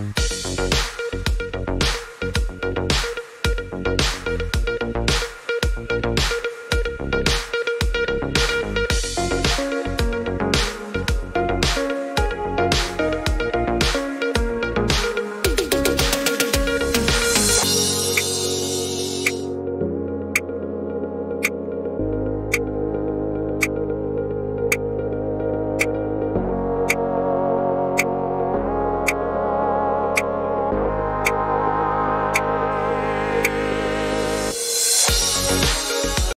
Bye.